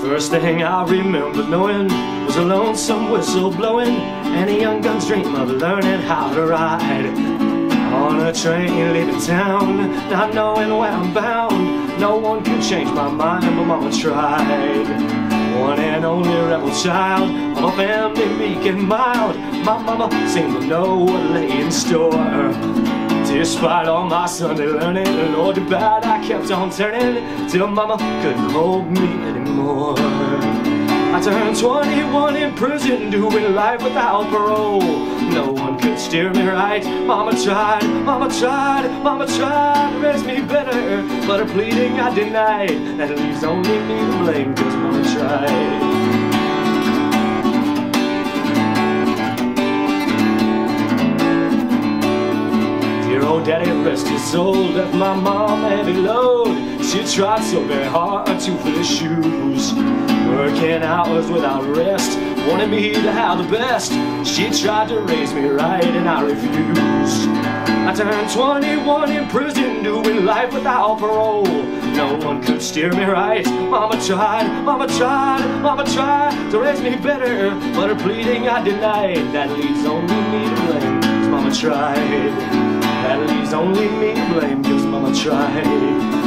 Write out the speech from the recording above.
First thing I remember knowing was a lonesome whistle blowing and a young gun's dream of learning how to ride. On a train leaving town, not knowing where I'm bound. No one could change my mind, but mama tried. One and only rebel child a family meek and mild. My mama seemed to know what lay in store. Despite all my Sunday learning, Lord, too bad I kept on turning till mama couldn't hold me anymore. I turned 21 in prison, doing life without parole. No one could steer me right. Mama tried, mama tried, mama tried to raise me better. But her pleading I denied. That it leaves only me to blame, cause mama tried. Oh, daddy, rest his soul, left my mom heavy load. She tried so very hard to fill his shoes. Working hours without rest, wanted me to have the best. She tried to raise me right, and I refused. I turned 21 in prison, doing life without parole. No one could steer me right. Mama tried, mama tried, mama tried to raise me better. But her pleading I denied. That leaves only me to blame. Mama tried. Only me blame, cause mama tried.